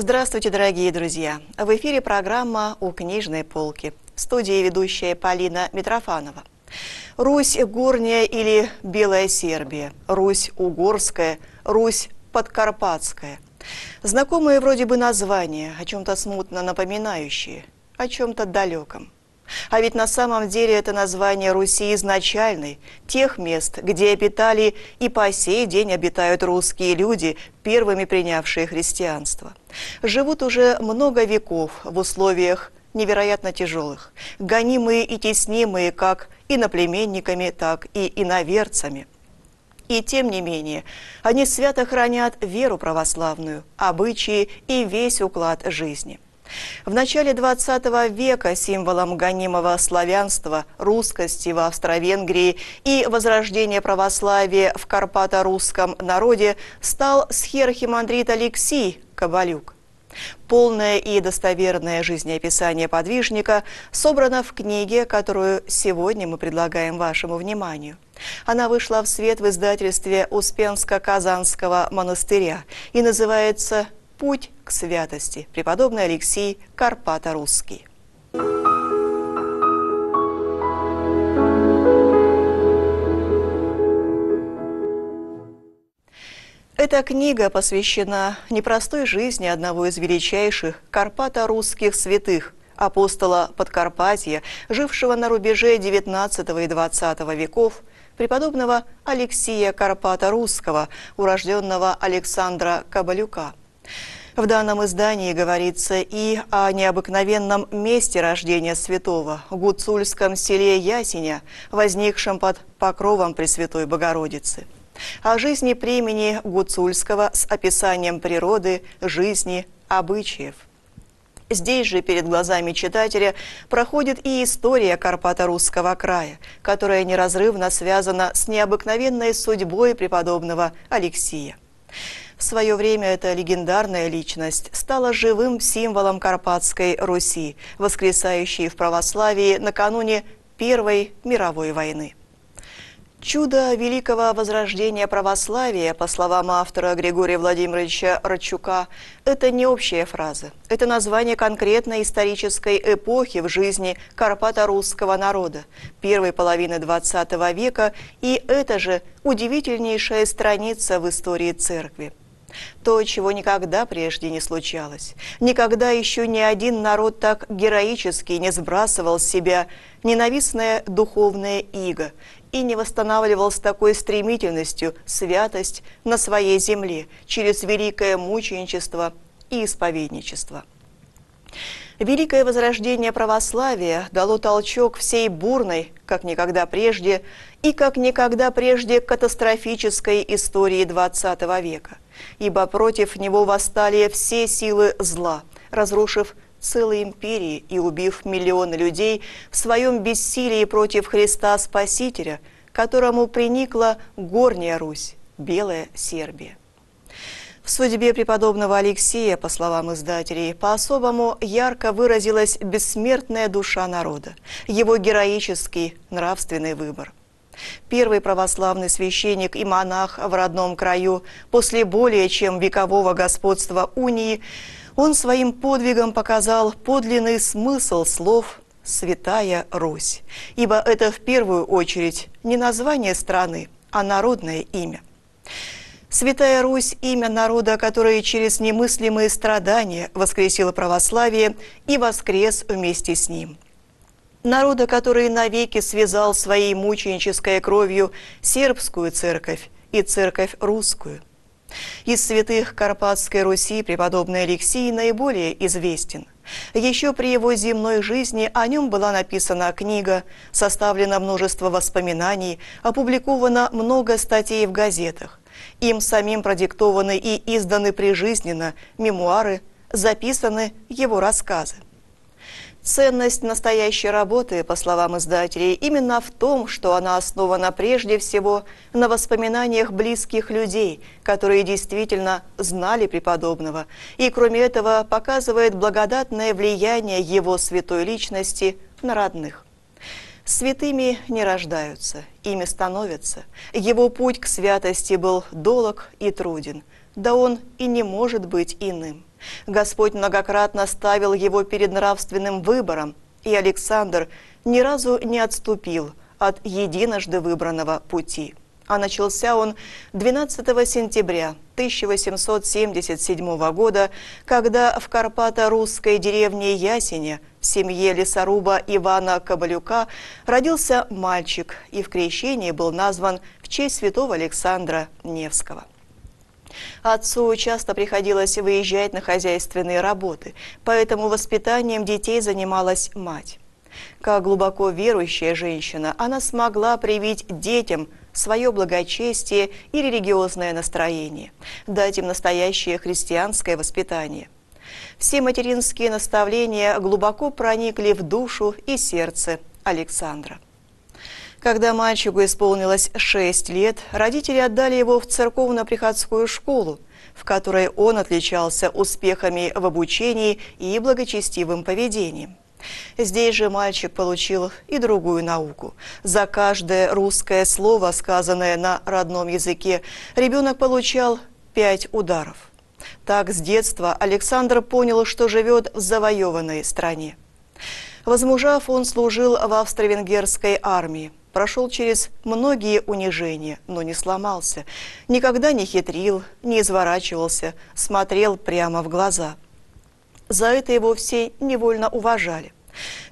Здравствуйте, дорогие друзья! В эфире программа «У книжной полки». В студии ведущая Полина Митрофанова. Русь горняя или Белая Сербия, Русь угорская, Русь подкарпатская. Знакомые вроде бы названия, о чем-то смутно напоминающие, о чем-то далеком. А ведь на самом деле это название Руси изначальной, тех мест, где обитали и по сей день обитают русские люди, первыми принявшие христианство. Живут уже много веков в условиях невероятно тяжелых, гонимые и теснимые как иноплеменниками, так и иноверцами. И тем не менее, они свято хранят веру православную, обычаи и весь уклад жизни – в начале XX века символом гонимого славянства, русскости в Австро-Венгрии и возрождения православия в карпато-русском народе стал схерхимандрит Алексий Кабалюк. Полное и достоверное жизнеописание подвижника собрано в книге, которую сегодня мы предлагаем вашему вниманию. Она вышла в свет в издательстве Успенско-Казанского монастыря и называется Путь к святости. Преподобный Алексей Карпата-Русский. Эта книга посвящена непростой жизни одного из величайших карпато-русских святых, апостола Подкарпатья, жившего на рубеже XIX и XX веков, преподобного Алексия Карпата-Русского, урожденного Александра Кабалюка – в данном издании говорится и о необыкновенном месте рождения святого, гуцульском селе Ясеня, возникшем под покровом Пресвятой Богородицы. О жизни племени гуцульского с описанием природы, жизни, обычаев. Здесь же перед глазами читателя проходит и история Карпато-Русского края, которая неразрывно связана с необыкновенной судьбой преподобного Алексия. В свое время эта легендарная личность стала живым символом Карпатской Руси, воскресающей в православии накануне Первой мировой войны. Чудо великого возрождения православия, по словам автора Григория Владимировича Радчука, это не общая фраза. Это название конкретной исторической эпохи в жизни карпато-русского народа, первой половины XX века, и это же удивительнейшая страница в истории церкви. То, чего никогда прежде не случалось. Никогда еще ни один народ так героически не сбрасывал с себя ненавистное духовное иго и не восстанавливал с такой стремительностью святость на своей земле через великое мученичество и исповедничество. Великое возрождение православия дало толчок всей бурной, как никогда прежде, и как никогда прежде катастрофической истории XX века – ибо против него восстали все силы зла, разрушив целые империи и убив миллионы людей в своем бессилии против Христа Спасителя, которому приникла горняя Русь, Белая Сербия. В судьбе преподобного Алексея, по словам издателей, по-особому ярко выразилась бессмертная душа народа, его героический нравственный выбор. Первый православный священник и монах в родном краю. После более чем векового господства унии, он своим подвигом показал подлинный смысл слов «Святая Русь», ибо это в первую очередь не название страны, а народное имя. Святая Русь – имя народа, который через немыслимые страдания воскресило православие и воскрес вместе с ним – народа, который навеки связал своей мученической кровью сербскую церковь и церковь русскую. Из святых Карпатской Руси преподобный Алексий наиболее известен. Еще при его земной жизни о нем была написана книга, составлено множество воспоминаний, опубликовано много статей в газетах. Им самим продиктованы и изданы прижизненно мемуары, записаны его рассказы. Ценность настоящей работы, по словам издателей, именно в том, что она основана прежде всего на воспоминаниях близких людей, которые действительно знали преподобного, и кроме этого показывает благодатное влияние его святой личности на родных. Святыми не рождаются, ими становятся. Его путь к святости был долог и труден, да он и не может быть иным. Господь многократно ставил его перед нравственным выбором, и Александр ни разу не отступил от единожды выбранного пути. А начался он 12 сентября 1877 года, когда в Карпато-русской деревне Ясене в семье лесоруба Ивана Кабалюка родился мальчик и в крещении был назван в честь святого Александра Невского. Отцу часто приходилось выезжать на хозяйственные работы, поэтому воспитанием детей занималась мать. Как глубоко верующая женщина, она смогла привить детям свое благочестие и религиозное настроение, дать им настоящее христианское воспитание. Все материнские наставления глубоко проникли в душу и сердце Александра. Когда мальчику исполнилось 6 лет, родители отдали его в церковно-приходскую школу, в которой он отличался успехами в обучении и благочестивым поведением. Здесь же мальчик получил и другую науку. За каждое русское слово, сказанное на родном языке, ребенок получал пять ударов. Так с детства Александр понял, что живет в завоеванной стране. Возмужав, он служил в австро-венгерской армии прошел через многие унижения, но не сломался, никогда не хитрил, не изворачивался, смотрел прямо в глаза. За это его все невольно уважали.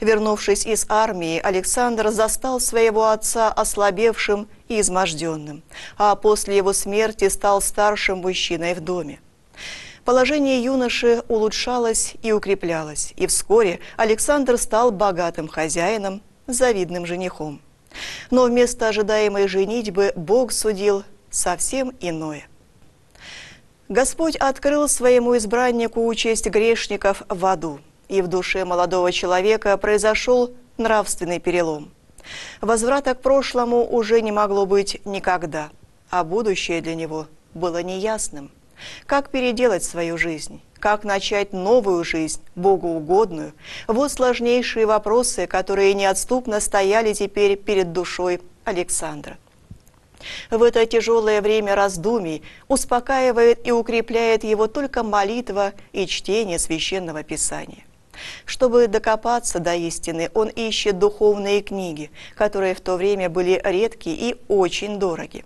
Вернувшись из армии, Александр застал своего отца ослабевшим и изможденным, а после его смерти стал старшим мужчиной в доме. Положение юноши улучшалось и укреплялось, и вскоре Александр стал богатым хозяином, завидным женихом. Но вместо ожидаемой женитьбы Бог судил совсем иное. Господь открыл своему избраннику участь грешников в аду, и в душе молодого человека произошел нравственный перелом. Возврата к прошлому уже не могло быть никогда, а будущее для него было неясным. Как переделать свою жизнь? Как начать новую жизнь, богоугодную? Вот сложнейшие вопросы, которые неотступно стояли теперь перед душой Александра. В это тяжелое время раздумий успокаивает и укрепляет его только молитва и чтение Священного Писания. Чтобы докопаться до истины, он ищет духовные книги, которые в то время были редки и очень дороги.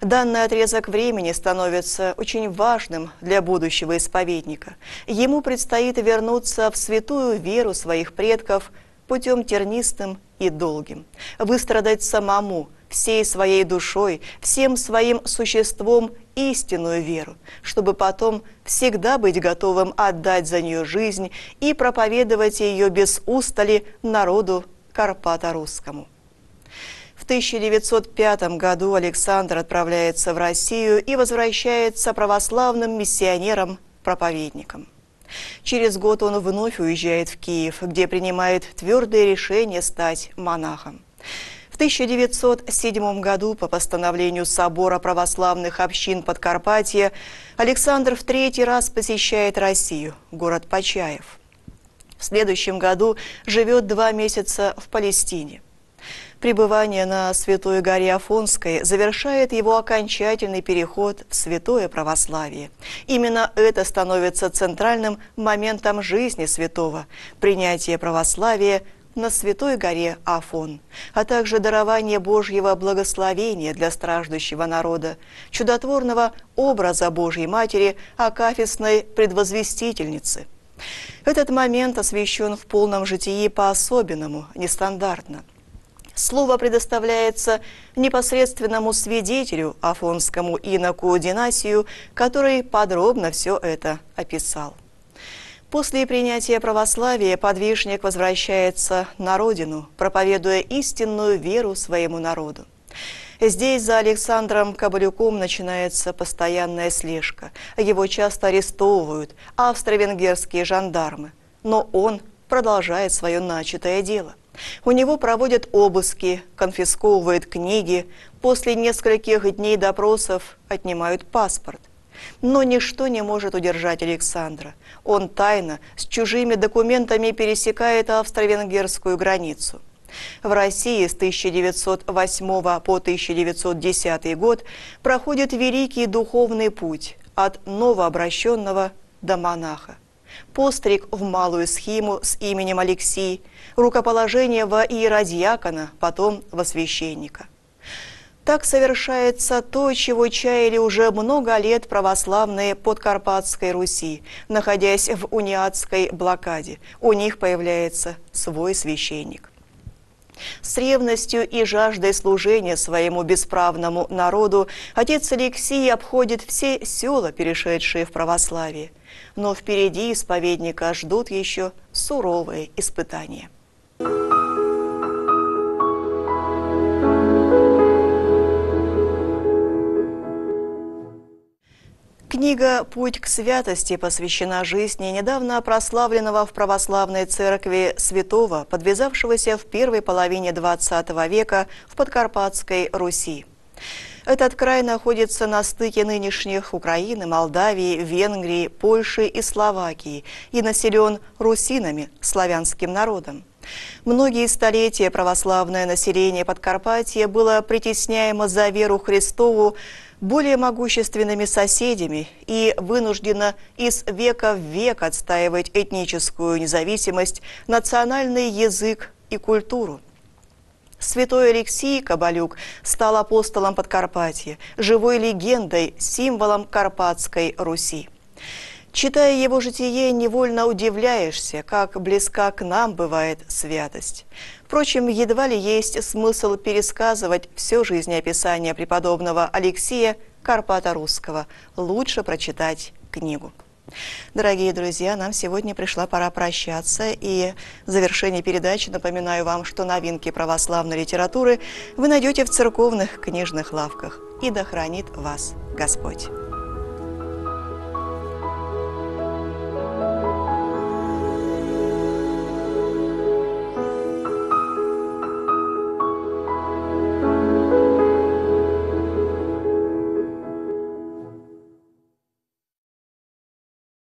Данный отрезок времени становится очень важным для будущего исповедника. Ему предстоит вернуться в святую веру своих предков путем тернистым и долгим, выстрадать самому, всей своей душой, всем своим существом истинную веру, чтобы потом всегда быть готовым отдать за нее жизнь и проповедовать ее без устали народу Карпата-Русскому. В 1905 году Александр отправляется в Россию и возвращается православным миссионером-проповедником. Через год он вновь уезжает в Киев, где принимает твердое решение стать монахом. В 1907 году по постановлению Собора православных общин Подкарпатья Александр в третий раз посещает Россию, город Почаев. В следующем году живет два месяца в Палестине. Пребывание на Святой горе Афонской завершает его окончательный переход в святое православие. Именно это становится центральным моментом жизни святого – принятие православия на Святой горе Афон, а также дарование Божьего благословения для страждущего народа, чудотворного образа Божьей Матери, акафисной предвозвестительницы. Этот момент освящен в полном житии по-особенному, нестандартно – слово предоставляется непосредственному свидетелю, афонскому иноку Динасию, который подробно все это описал. После принятия православия подвижник возвращается на родину, проповедуя истинную веру своему народу. Здесь за Александром Кабалюком начинается постоянная слежка. Его часто арестовывают австро-венгерские жандармы, но он продолжает свое начатое дело – у него проводят обыски, конфисковывают книги, после нескольких дней допросов отнимают паспорт. Но ничто не может удержать Александра. Он тайно, с чужими документами пересекает австро-венгерскую границу. В России с 1908 по 1910 год проходит великий духовный путь от новообращенного до монаха. Постриг в малую схему с именем Алексей, рукоположение во иеродьякона, потом во священника. Так совершается то, чего чаяли уже много лет православные Подкарпатской Руси, находясь в униатской блокаде. У них появляется свой священник. С ревностью и жаждой служения своему бесправному народу отец Алексий обходит все села, перешедшие в православие. Но впереди исповедника ждут еще суровые испытания. Книга «Путь к святости» посвящена жизни недавно прославленного в православной церкви святого, подвязавшегося в первой половине XX века в Подкарпатской Руси. Этот край находится на стыке нынешних Украины, Молдавии, Венгрии, Польши и Словакии и населен русинами, славянским народом. Многие столетия православное население Подкарпатья было притесняемо за веру Христову более могущественными соседями и вынуждена из века в век отстаивать этническую независимость, национальный язык и культуру. Святой Алексей Кабалюк стал апостолом Подкарпатья, живой легендой, символом Карпатской Руси. Читая его житие, невольно удивляешься, как близка к нам бывает святость. Впрочем, едва ли есть смысл пересказывать все жизнеописание преподобного Алексея Карпата Русского. Лучше прочитать книгу. Дорогие друзья, нам сегодня пришла пора прощаться. И в завершении передачи напоминаю вам, что новинки православной литературы вы найдете в церковных книжных лавках. И да хранит вас Господь!